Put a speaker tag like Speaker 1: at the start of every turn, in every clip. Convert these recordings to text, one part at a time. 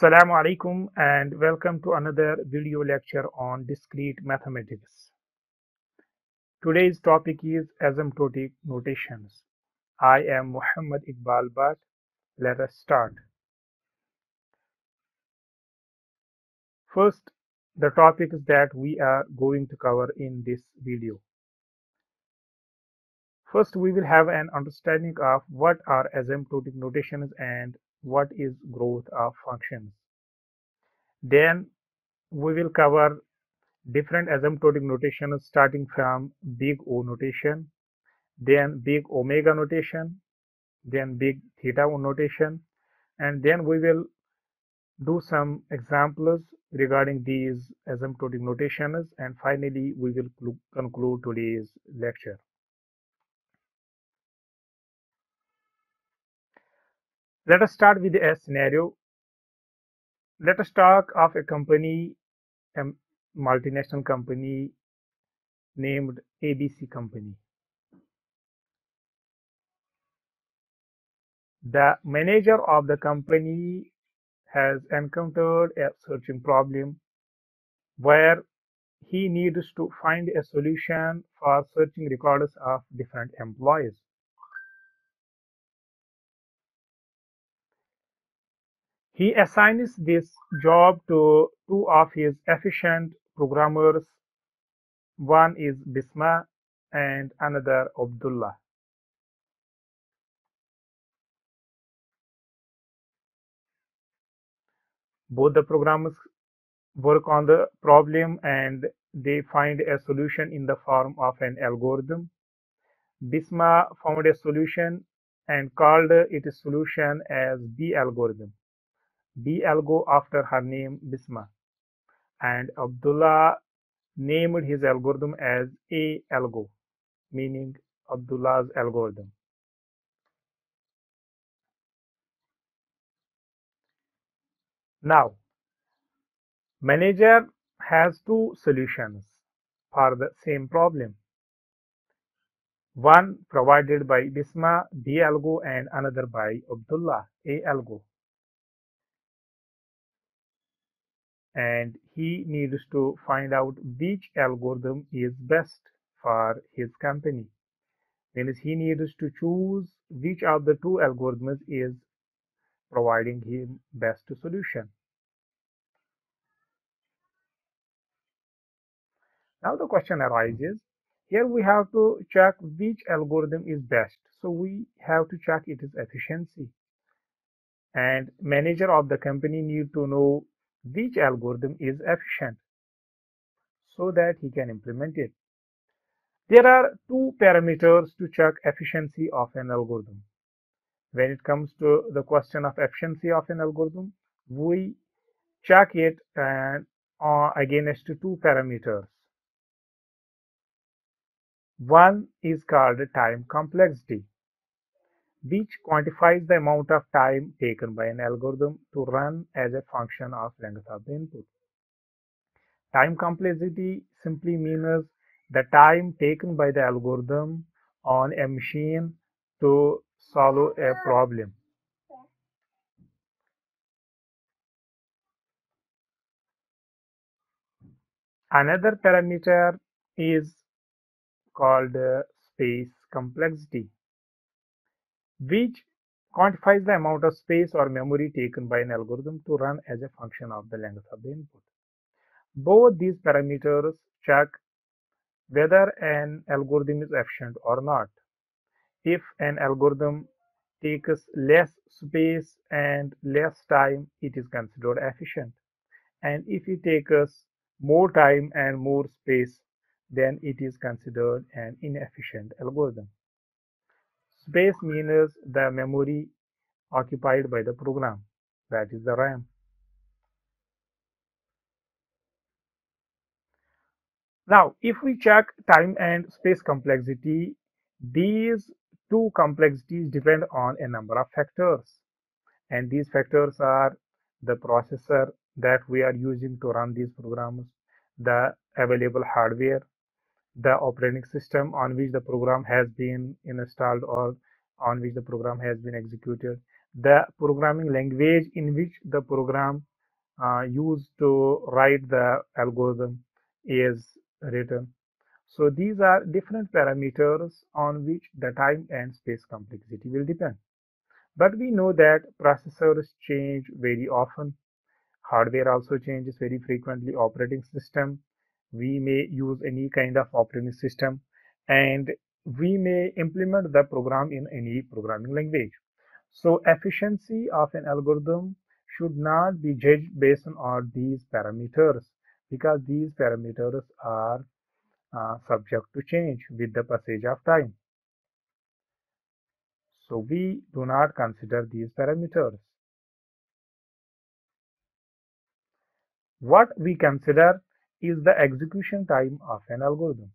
Speaker 1: Assalamu alaikum and welcome to another video lecture on discrete mathematics. Today's topic is asymptotic notations. I am Muhammad Iqbal Bhat. Let us start. First, the topics that we are going to cover in this video. First, we will have an understanding of what are asymptotic notations and what is growth of functions. Then we will cover different asymptotic notations starting from big O notation, then big omega notation, then big theta notation, and then we will do some examples regarding these asymptotic notations and finally we will conclude today's lecture. Let us start with a scenario. Let us talk of a company, a multinational company named ABC Company. The manager of the company has encountered a searching problem where he needs to find a solution for searching records of different employees. He assigns this job to two of his efficient programmers. One is Bisma and another Abdullah. Both the programmers work on the problem and they find a solution in the form of an algorithm. Bisma found a solution and called its solution as B algorithm. B algo after her name Bisma and Abdullah named his algorithm as A algo meaning Abdullah's algorithm. Now manager has two solutions for the same problem. One provided by Bisma B algo and another by Abdullah A algo. And he needs to find out which algorithm is best for his company. Means he needs to choose which of the two algorithms is providing him best solution. Now the question arises, here we have to check which algorithm is best. So we have to check its efficiency. And manager of the company need to know which algorithm is efficient so that he can implement it. There are two parameters to check efficiency of an algorithm. When it comes to the question of efficiency of an algorithm, we check it and uh, against two parameters. One is called time complexity which quantifies the amount of time taken by an algorithm to run as a function of length of the input. Time complexity simply means the time taken by the algorithm on a machine to solve a problem. Another parameter is called space complexity which quantifies the amount of space or memory taken by an algorithm to run as a function of the length of the input. Both these parameters check whether an algorithm is efficient or not. If an algorithm takes less space and less time, it is considered efficient. And if it takes more time and more space, then it is considered an inefficient algorithm. Space means the memory occupied by the program, that is the RAM. Now, if we check time and space complexity, these two complexities depend on a number of factors. And these factors are the processor that we are using to run these programs, the available hardware, the operating system on which the program has been installed or on which the program has been executed, the programming language in which the program uh, used to write the algorithm is written. So these are different parameters on which the time and space complexity will depend. But we know that processors change very often. Hardware also changes very frequently. Operating system, we may use any kind of operating system and we may implement the program in any programming language. So efficiency of an algorithm should not be judged based on all these parameters because these parameters are uh, subject to change with the passage of time. So we do not consider these parameters. What we consider is the execution time of an algorithm.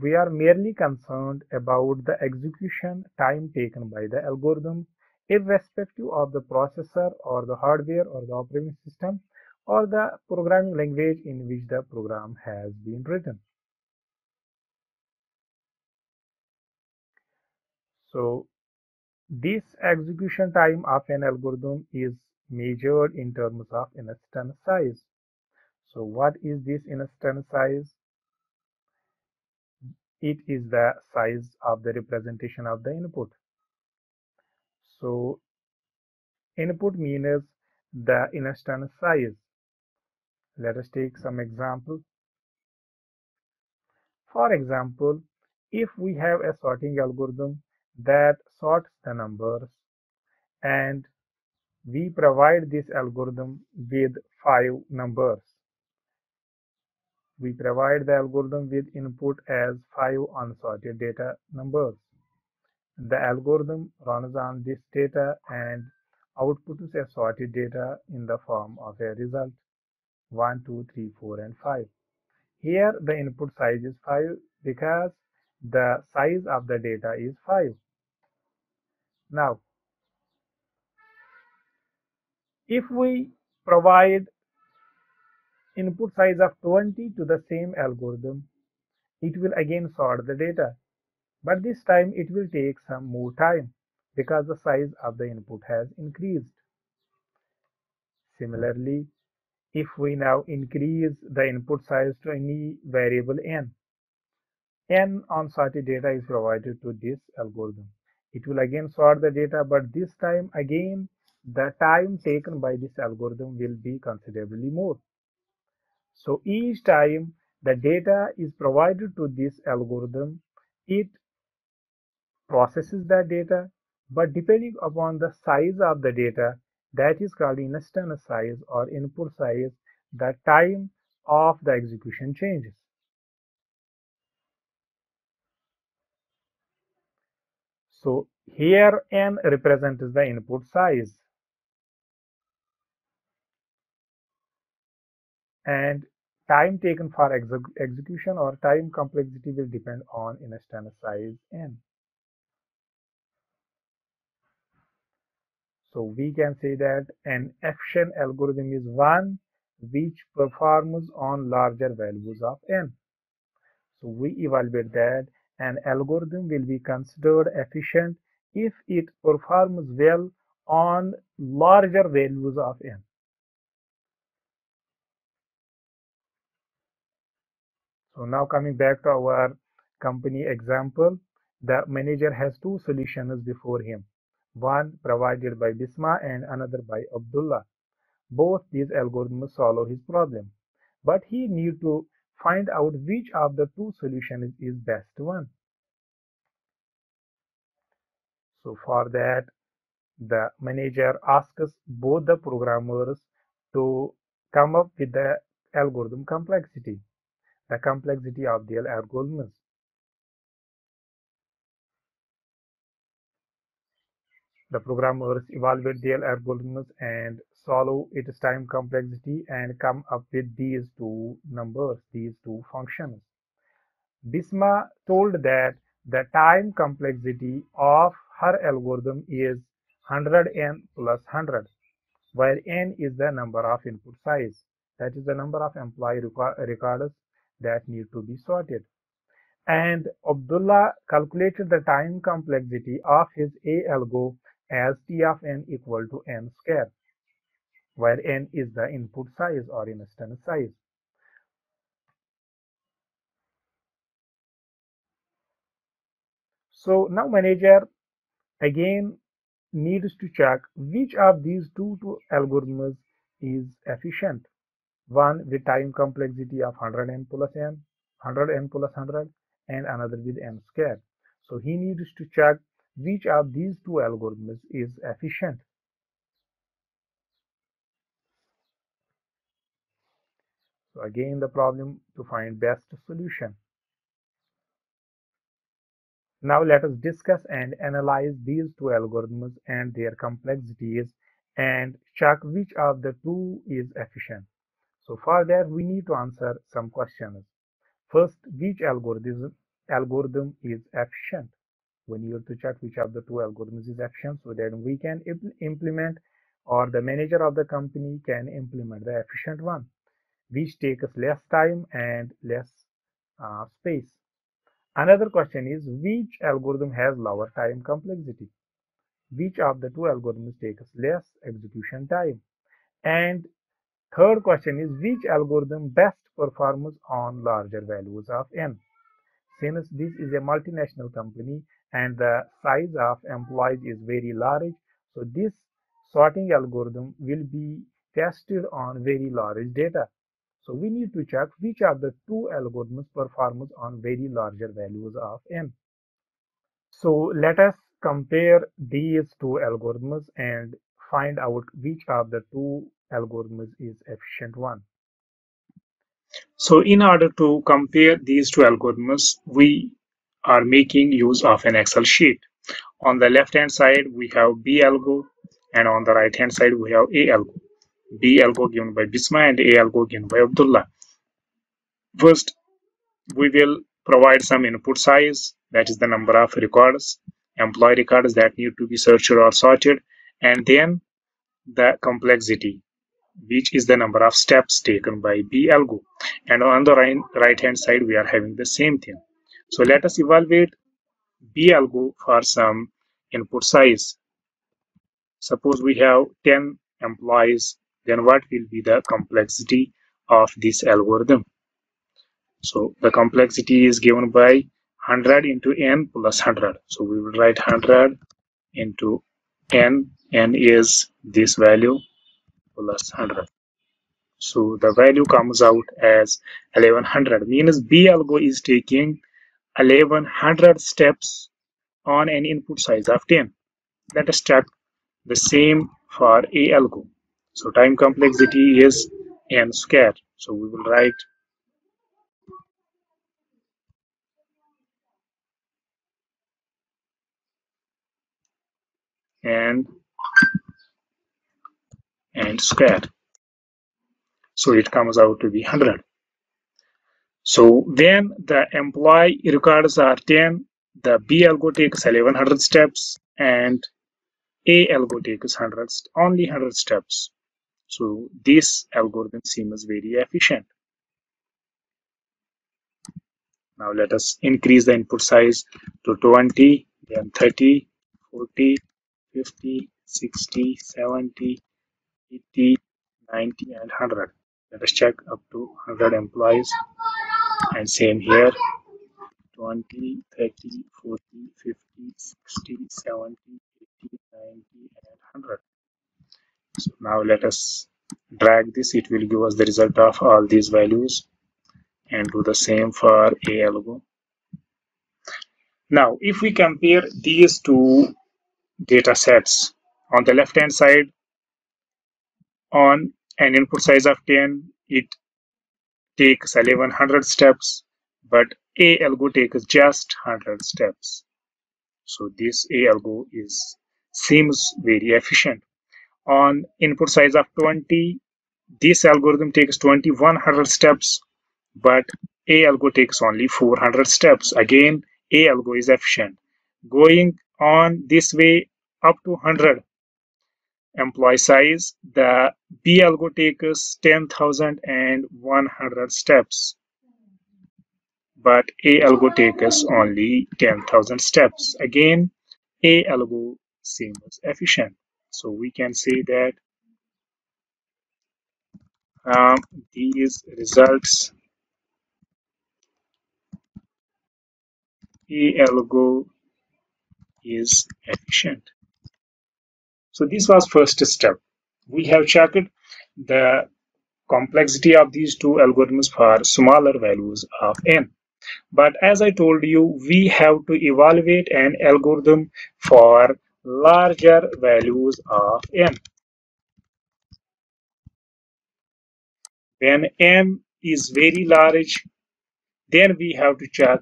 Speaker 1: We are merely concerned about the execution time taken by the algorithm irrespective of the processor or the hardware or the operating system or the programming language in which the program has been written. So this execution time of an algorithm is measured in terms of instance size. So what is this instance size? It is the size of the representation of the input. So input means the instance size. Let us take some example. For example, if we have a sorting algorithm that sorts the numbers and we provide this algorithm with five numbers. We provide the algorithm with input as five unsorted data numbers. The algorithm runs on this data and outputs a sorted data in the form of a result 1, 2, 3, 4 and 5. Here the input size is 5 because the size of the data is 5. Now, if we provide input size of 20 to the same algorithm, it will again sort the data. But this time it will take some more time because the size of the input has increased. Similarly, if we now increase the input size to any variable n, n unsorted data is provided to this algorithm. It will again sort the data, but this time again the time taken by this algorithm will be considerably more. So each time the data is provided to this algorithm, it processes that data, but depending upon the size of the data, that is called instance size or input size, the time of the execution changes. So here n represents the input size. And time taken for execution or time complexity will depend on instance size n. So we can say that an efficient algorithm is one which performs on larger values of n. So we evaluate that an algorithm will be considered efficient if it performs well on larger values of n. So now coming back to our company example, the manager has two solutions before him, one provided by Bisma and another by Abdullah. Both these algorithms solve his problem, but he need to find out which of the two solutions is best one. So for that, the manager asks both the programmers to come up with the algorithm complexity, the complexity of their algorithms. The programmers evaluate their algorithms and solve its time complexity and come up with these two numbers, these two functions. Bisma told that the time complexity of her algorithm is 100n plus 100, where n is the number of input size, that is the number of employee records that need to be sorted. And Abdullah calculated the time complexity of his A algo as T of n equal to n square where n is the input size or instance size. So now manager again needs to check which of these two, two algorithms is efficient. One with time complexity of 100n plus n, 100n plus 100 and another with n square. So he needs to check which of these two algorithms is efficient. So again the problem to find best solution. Now let us discuss and analyze these two algorithms and their complexities and check which of the two is efficient. So for that we need to answer some questions. First, which algorithm algorithm is efficient? We need to check which of the two algorithms is efficient so that we can implement or the manager of the company can implement the efficient one which takes less time and less uh, space. Another question is which algorithm has lower time complexity? Which of the two algorithms takes less execution time? And third question is which algorithm best performs on larger values of n? Since this is a multinational company and the size of employees is very large, so this sorting algorithm will be tested on very large data. So we need to check which of the two algorithms performs on very larger values of n. So let us compare these two algorithms and find out which of the two algorithms is efficient one.
Speaker 2: So in order to compare these two algorithms, we are making use of an Excel sheet. On the left hand side, we have B algo and on the right hand side, we have A algo. B algo given by Bisma and A algo given by Abdullah. First, we will provide some input size, that is the number of records, employee records that need to be searched or sorted, and then the complexity, which is the number of steps taken by B algo. And on the right, right hand side, we are having the same thing. So let us evaluate B algo for some input size. Suppose we have 10 employees then what will be the complexity of this algorithm so the complexity is given by 100 into n plus 100 so we will write 100 into n n is this value plus 100 so the value comes out as 1100 means b algo is taking 1100 steps on an input size of 10 let us check the same for a algo. So time complexity is n square. So we will write and and square so it comes out to be 100 so when the employee records are 10 the b algo takes 1100 steps and a algo takes 100 only 100 steps. So this algorithm seems very efficient. Now let us increase the input size to 20, then 30, 40, 50, 60, 70, 80, 90 and 100. Let us check up to 100 employees. And same here. 20, 30, 40, 50, 60, 70, 80, 90 and 100 so now let us drag this. It will give us the result of all these values and do the same for a algo now if we compare these two data sets on the left hand side on an input size of 10 it takes 1100 steps but a algo takes just 100 steps. So this a algo is seems very efficient. On input size of 20 this algorithm takes 2100 steps but a algo takes only 400 steps. Again a algo is efficient. Going on this way up to 100 employee size the b algo takes 10100 steps. But a algo takes only 10000 steps. Again a algo seems efficient. So we can say that from these results A algo is efficient. So this was first step. We have checked the complexity of these two algorithms for smaller values of n. But as I told you, we have to evaluate an algorithm for larger values of n. When n is very large, then we have to check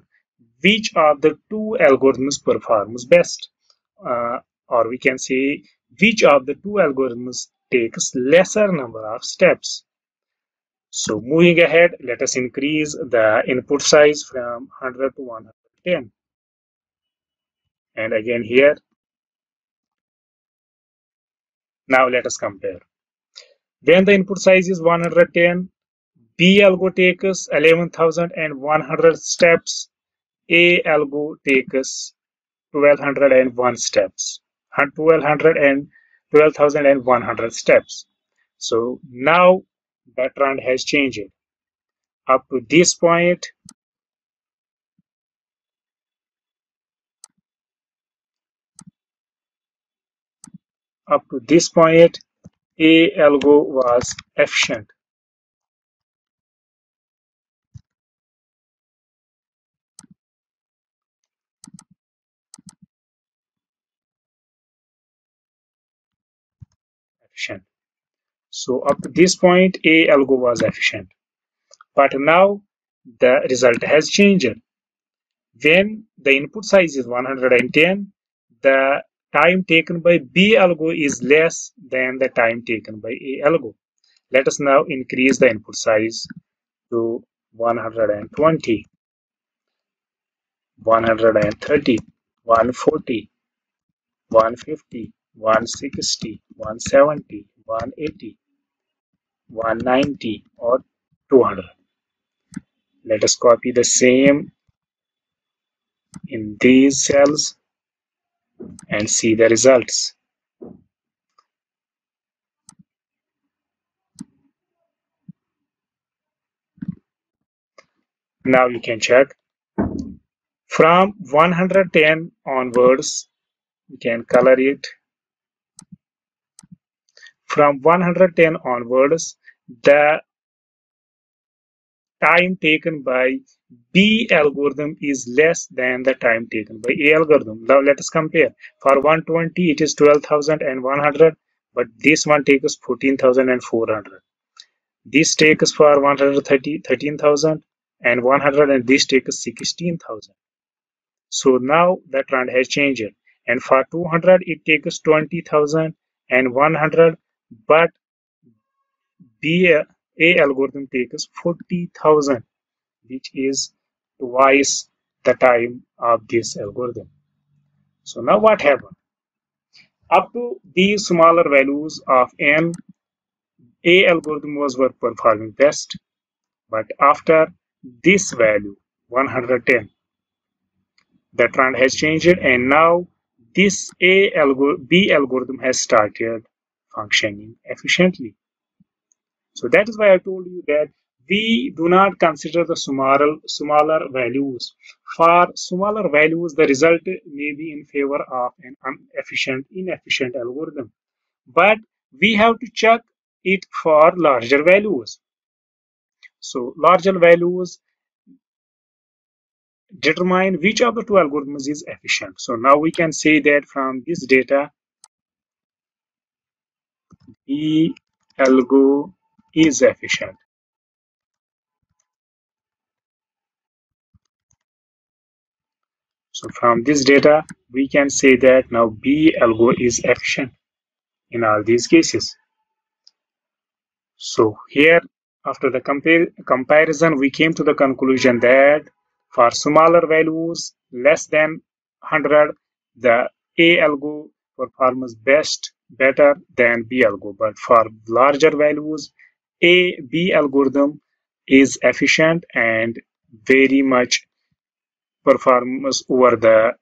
Speaker 2: which of the two algorithms performs best. Uh, or we can say which of the two algorithms takes lesser number of steps. So moving ahead, let us increase the input size from 100 to 110. And again here. Now let us compare. When the input size is 110, B algo takes 11,100 steps. A algo takes 1201 steps. 1200 and 12,100 steps. So now the trend has changed. Up to this point, up to this point, A algo was efficient. Efficient. So up to this point, A algo was efficient. But now the result has changed. When the input size is 110, the time taken by B algo is less than the time taken by A algo. Let us now increase the input size to 120, 130, 140, 150, 160, 170, 180, 190 or 200 let us copy the same in these cells and see the results. Now you can check. From 110 onwards you can color it from 110 onwards, the time taken by B algorithm is less than the time taken by A algorithm. Now let us compare. For 120 it is 12,100 but this one takes 14,400. This takes for 130 13,000 and 100 and this takes 16,000. So now the trend has changed and for 200 it takes 20,000 and 100 but B A algorithm takes 40,000 which is twice the time of this algorithm. So now what happened? Up to these smaller values of n, A algorithm was performing best, but after this value 110, the trend has changed and now this A algo B algorithm has started functioning efficiently. So that is why I told you that we do not consider the smaller, smaller values. For smaller values, the result may be in favor of an inefficient, inefficient algorithm. But we have to check it for larger values. So larger values determine which of the two algorithms is efficient. So now we can say that from this data, E algo is efficient. So from this data, we can say that now B algo is efficient in all these cases. So here, after the compar comparison, we came to the conclusion that for smaller values, less than 100, the A algo performs best better than B algo. But for larger values, A B algorithm is efficient and very much performs over the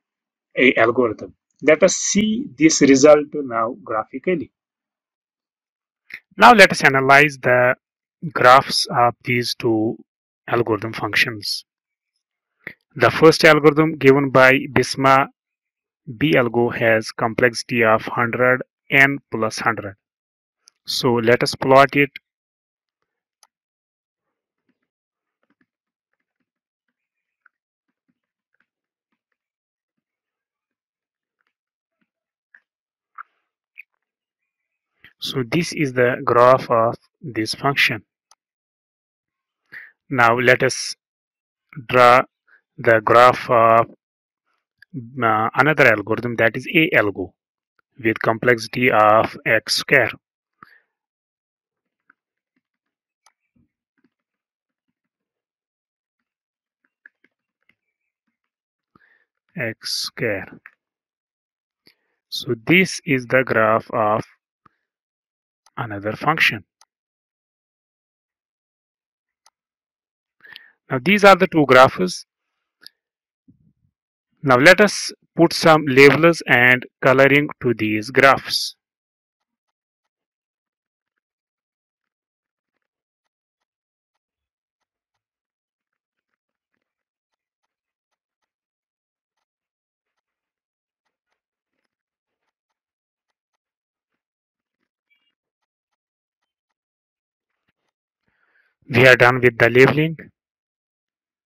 Speaker 2: A algorithm. Let us see this result now graphically.
Speaker 1: Now let us analyze the graphs of these two algorithm functions. The first algorithm given by BISMA B-algo has complexity of 100 n plus 100. So let us plot it So this is the graph of this function. Now let us draw the graph of uh, another algorithm that is A algo with complexity of x square. x square. So this is the graph of another function. Now these are the two graphs. Now let us put some labels and coloring to these graphs. We are done with the labeling.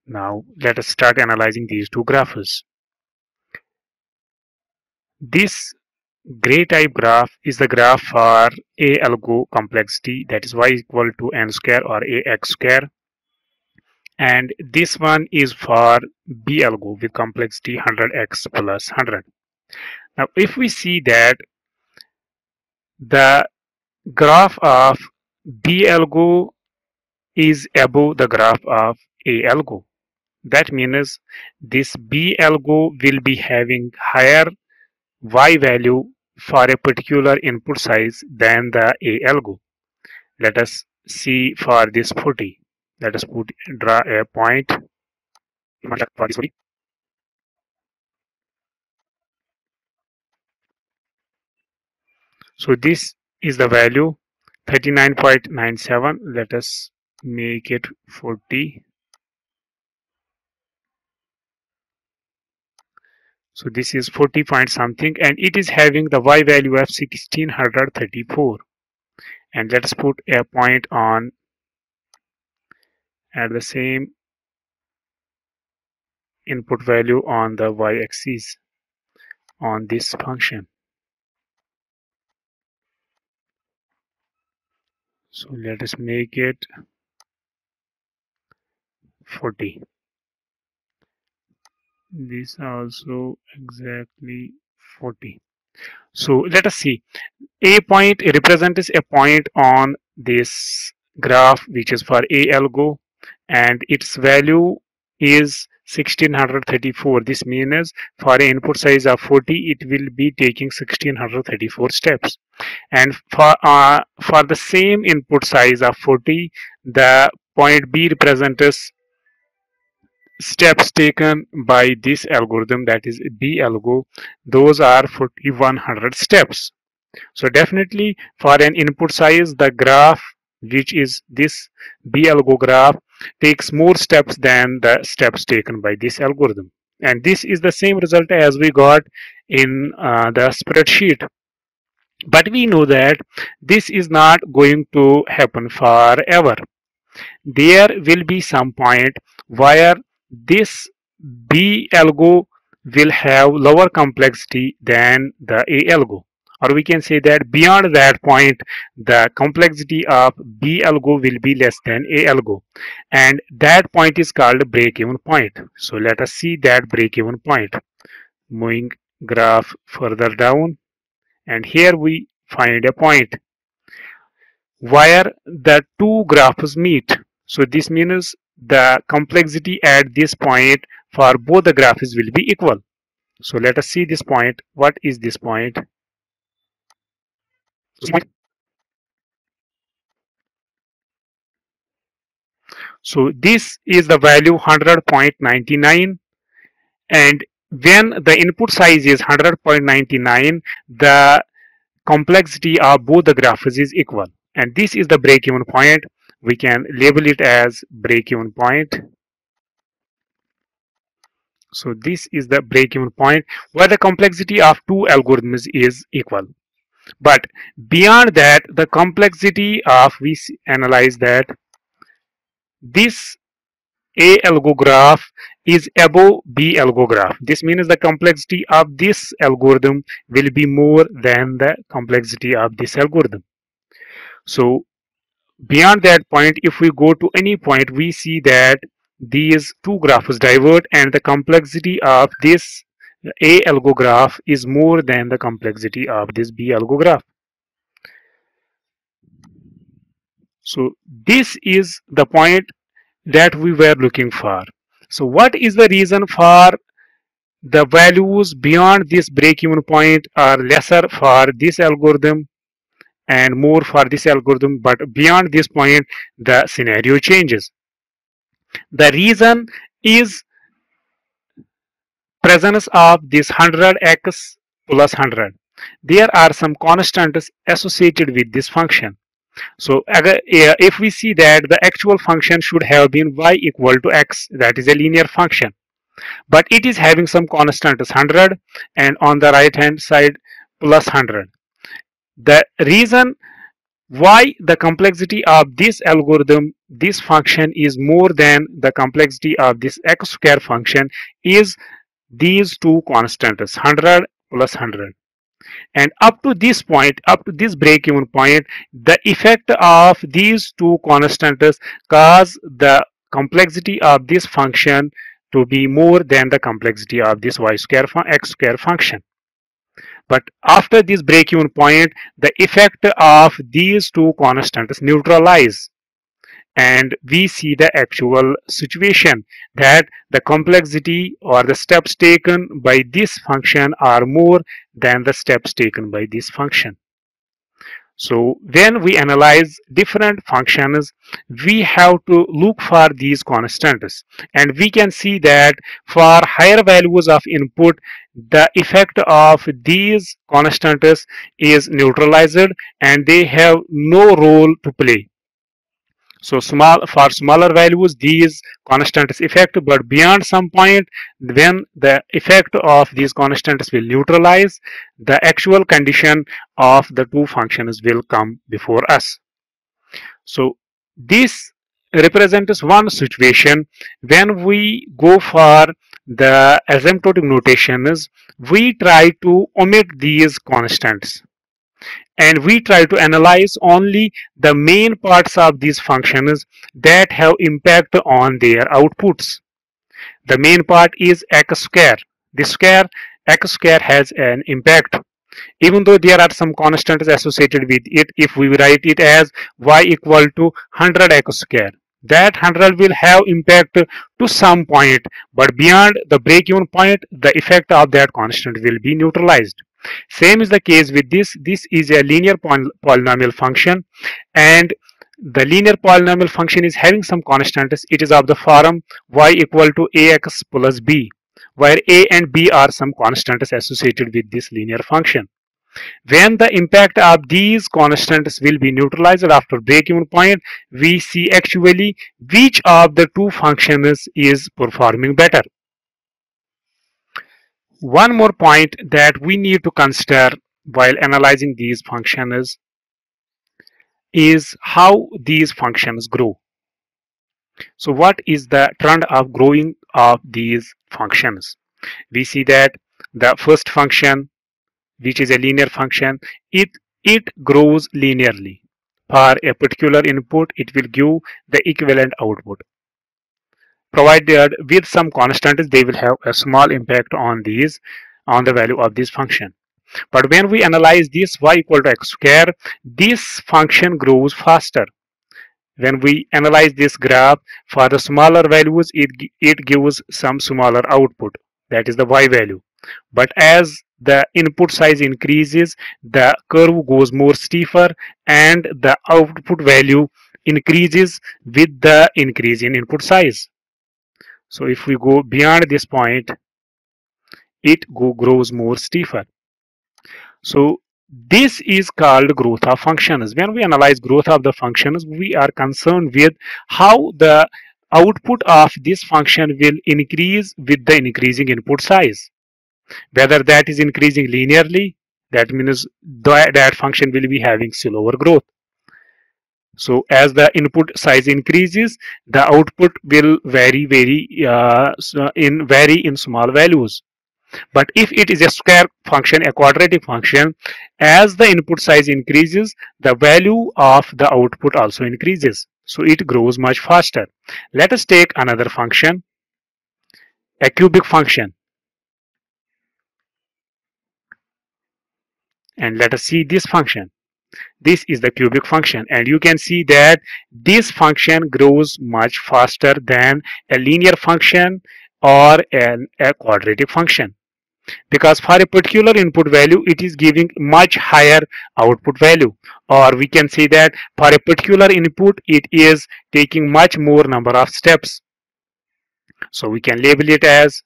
Speaker 1: Now let us start analyzing these two graphs. This gray type graph is the graph for A algo complexity that is y equal to n square or ax square and this one is for B algo with complexity 100x plus 100. Now if we see that the graph of B algo is above the graph of A algo. That means this B algo will be having higher Y value for a particular input size than the A algo. Let us see for this 40. Let us put draw a point for this 40. So this is the value 39.97. Let us make it 40 so this is 40 point something and it is having the y value of 1634 and let us put a point on at the same input value on the y-axis on this function. So let us make it 40 this also exactly 40 so let us see. A point represents a point on this graph which is for a algo and its value is 1634 this means for an input size of 40 it will be taking 1634 steps. And for uh, for the same input size of 40 the point b represents steps taken by this algorithm that is b algo those are 4100 steps. So definitely for an input size the graph which is this b algo graph takes more steps than the steps taken by this algorithm. And this is the same result as we got in uh, the spreadsheet. But we know that this is not going to happen forever. There will be some point where this B algo will have lower complexity than the A algo or we can say that beyond that point the complexity of B algo will be less than A algo. And that point is called break-even point. So let us see that break-even point. Moving graph further down. And here we find a point where the two graphs meet. So this means the complexity at this point for both the graphs will be equal. So let us see this point. What is this point? So this is the value 100.99 and when the input size is 100.99 the complexity of both the graphs is equal and this is the break-even point we can label it as break-even point so this is the break-even point where the complexity of two algorithms is equal but beyond that the complexity of we analyze that this a algograph is above B algograph. This means the complexity of this algorithm will be more than the complexity of this algorithm. So beyond that point, if we go to any point, we see that these two graphs divert and the complexity of this A algo graph is more than the complexity of this B algo graph. So this is the point that we were looking for. So what is the reason for the values beyond this break-even point are lesser for this algorithm and more for this algorithm but beyond this point the scenario changes. The reason is presence of this 100x plus 100. There are some constants associated with this function. So if we see that the actual function should have been y equal to x, that is a linear function. But it is having some constant as 100 and on the right hand side plus 100. The reason why the complexity of this algorithm, this function is more than the complexity of this x square function is these two constants 100 plus 100 and up to this point up to this break even point the effect of these two constants cause the complexity of this function to be more than the complexity of this y square x square function but after this break even point the effect of these two constants neutralize and we see the actual situation that the complexity or the steps taken by this function are more than the steps taken by this function. So when we analyze different functions, we have to look for these constants. And we can see that for higher values of input, the effect of these constants is neutralized and they have no role to play. So small for smaller values, these constants effect, but beyond some point, when the effect of these constants will neutralize, the actual condition of the two functions will come before us. So this represents one situation when we go for the asymptotic notations, we try to omit these constants and we try to analyze only the main parts of these functions that have impact on their outputs. The main part is x square. This square, x square has an impact. Even though there are some constants associated with it, if we write it as y equal to 100x square, that 100 will have impact to some point, but beyond the break-even point, the effect of that constant will be neutralized. Same is the case with this. This is a linear polynomial function and the linear polynomial function is having some constants. It is of the form y equal to ax plus b where a and b are some constants associated with this linear function. When the impact of these constants will be neutralized after break-even point, we see actually which of the two functions is performing better. One more point that we need to consider while analyzing these functions is how these functions grow. So what is the trend of growing of these functions? We see that the first function, which is a linear function, it, it grows linearly. For a particular input, it will give the equivalent output provided with some constants they will have a small impact on these on the value of this function. But when we analyze this y equal to x square this function grows faster. When we analyze this graph for the smaller values it it gives some smaller output. That is the y value. But as the input size increases the curve goes more steeper and the output value increases with the increase in input size so if we go beyond this point, it go, grows more steeper. So this is called growth of functions. When we analyze growth of the functions, we are concerned with how the output of this function will increase with the increasing input size. Whether that is increasing linearly, that means that, that function will be having slower growth. So as the input size increases, the output will vary, vary uh, in vary in small values. But if it is a square function, a quadratic function, as the input size increases, the value of the output also increases. So it grows much faster. Let us take another function, a cubic function. And let us see this function. This is the cubic function and you can see that this function grows much faster than a linear function or an, a quadratic function. Because for a particular input value it is giving much higher output value. Or we can say that for a particular input it is taking much more number of steps. So we can label it as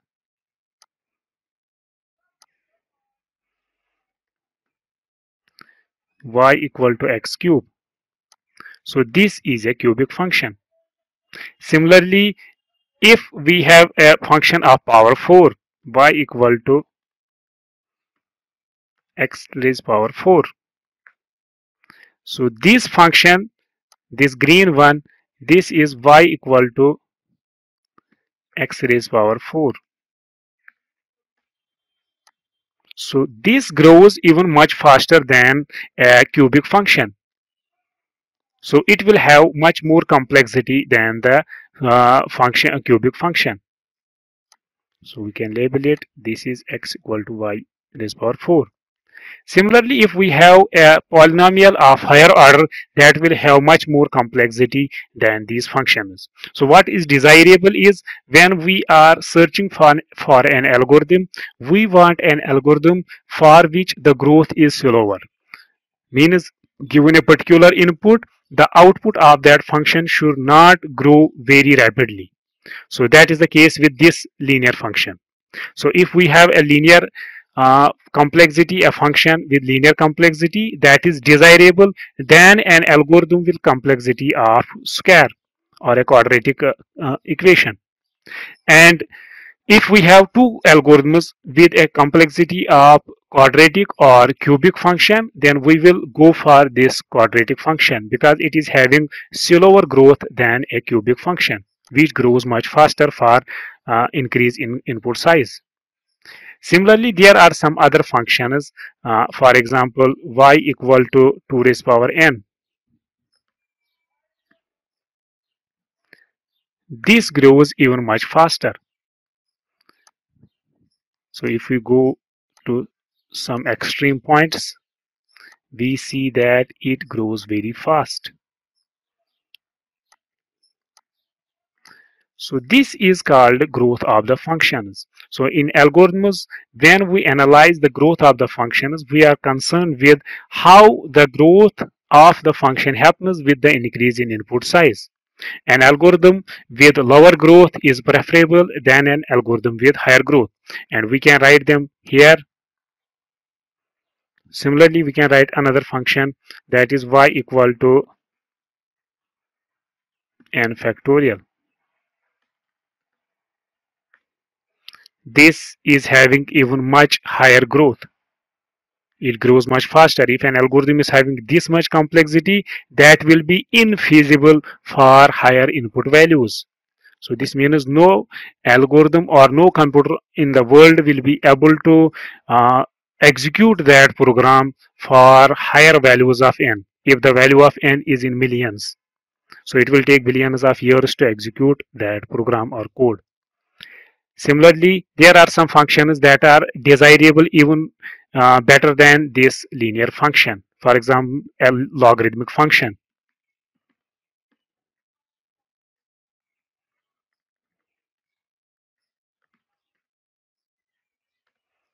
Speaker 1: y equal to x cube. So this is a cubic function. Similarly if we have a function of power 4 y equal to x raised power 4 so this function this green one this is y equal to x raised power 4 so this grows even much faster than a cubic function. So it will have much more complexity than the uh, function a cubic function. So we can label it this is x equal to y raised power 4 Similarly, if we have a polynomial of higher order, that will have much more complexity than these functions. So what is desirable is when we are searching for, for an algorithm, we want an algorithm for which the growth is slower. Means given a particular input, the output of that function should not grow very rapidly. So that is the case with this linear function. So if we have a linear uh, complexity a function with linear complexity that is desirable than an algorithm with complexity of square or a quadratic uh, uh, equation. And if we have two algorithms with a complexity of quadratic or cubic function then we will go for this quadratic function because it is having slower growth than a cubic function which grows much faster for uh, increase in input size Similarly, there are some other functions, uh, for example, y equal to 2 raised power n. This grows even much faster. So if we go to some extreme points, we see that it grows very fast. So this is called growth of the functions. So in algorithms, when we analyze the growth of the functions, we are concerned with how the growth of the function happens with the increase in input size. An algorithm with lower growth is preferable than an algorithm with higher growth. And we can write them here. Similarly, we can write another function that is y equal to n factorial. This is having even much higher growth. It grows much faster. If an algorithm is having this much complexity that will be infeasible for higher input values. So this means no algorithm or no computer in the world will be able to uh, execute that program for higher values of n if the value of n is in millions. So it will take billions of years to execute that program or code Similarly, there are some functions that are desirable even uh, better than this linear function. For example, a logarithmic function.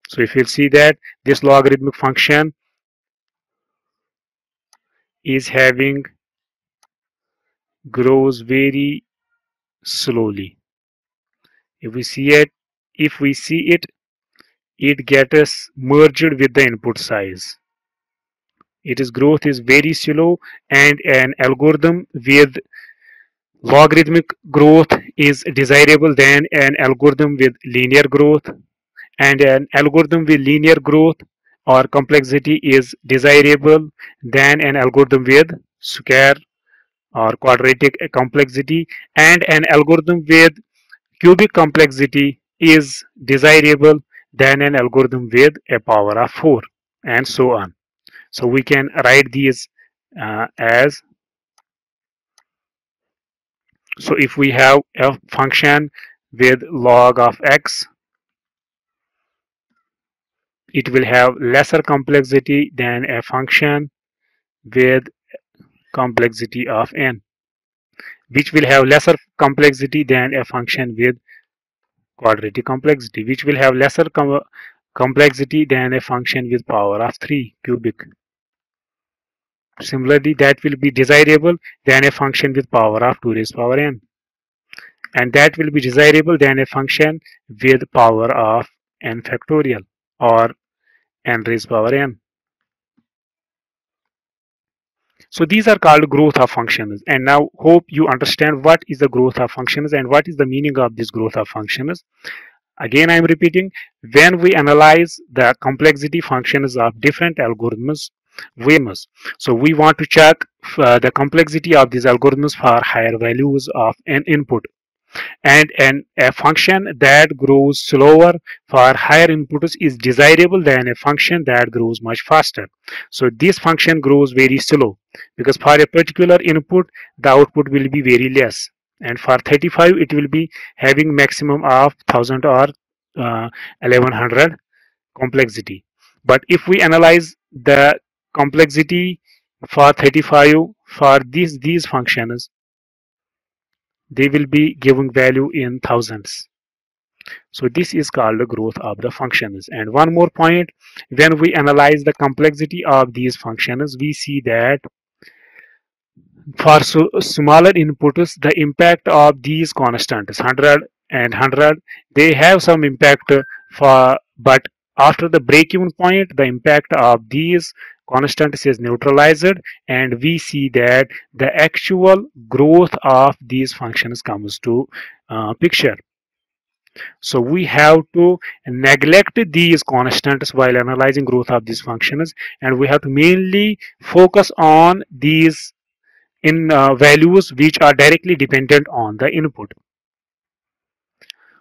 Speaker 1: So if you see that this logarithmic function is having grows very slowly if we see it if we see it it gets merged with the input size. Its growth is very slow and an algorithm with logarithmic growth is desirable than an algorithm with linear growth. And an algorithm with linear growth or complexity is desirable than an algorithm with square or quadratic complexity. And an algorithm with cubic complexity is desirable than an algorithm with a power of 4 and so on. So we can write these uh, as so if we have a function with log of x it will have lesser complexity than a function with complexity of n which will have lesser complexity than a function with quadratic complexity which will have lesser com complexity than a function with power of 3 cubic similarly that will be desirable than a function with power of 2 raised power n and that will be desirable than a function with power of n factorial or n raised power n. So these are called growth of functions and now hope you understand what is the growth of functions and what is the meaning of this growth of functions. Again I am repeating when we analyze the complexity functions of different algorithms we must. So we want to check uh, the complexity of these algorithms for higher values of an input and an, a function that grows slower for higher inputs is desirable than a function that grows much faster. So this function grows very slow because for a particular input the output will be very less and for 35 it will be having maximum of 1000 or uh, 1100 complexity. But if we analyze the complexity for 35 for these these functions they will be giving value in thousands. So this is called the growth of the functions. And one more point when we analyze the complexity of these functions we see that for so smaller inputs the impact of these constants 100 and 100 they have some impact for but after the break-even point the impact of these constants is neutralized and we see that the actual growth of these functions comes to uh, picture. So we have to neglect these constants while analyzing growth of these functions and we have to mainly focus on these in uh, values which are directly dependent on the input.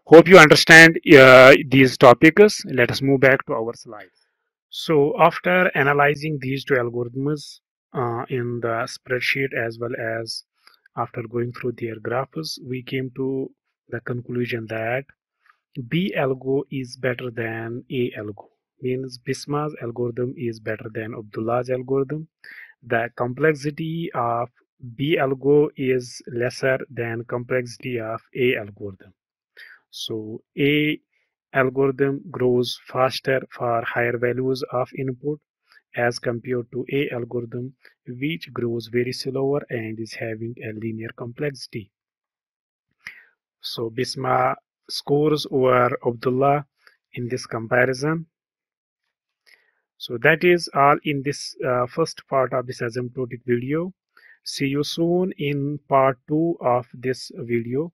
Speaker 1: Hope you understand uh, these topics. Let us move back to our slides so after analyzing these two algorithms uh, in the spreadsheet as well as after going through their graphs, we came to the conclusion that B algo is better than A algo. Means Bisma's algorithm is better than Abdullah's algorithm. The complexity of B algo is lesser than complexity of A algorithm. So A algorithm grows faster for higher values of input as compared to A algorithm which grows very slower and is having a linear complexity. So Bisma scores over Abdullah in this comparison. So that is all in this uh, first part of this asymptotic video. See you soon in part 2 of this video.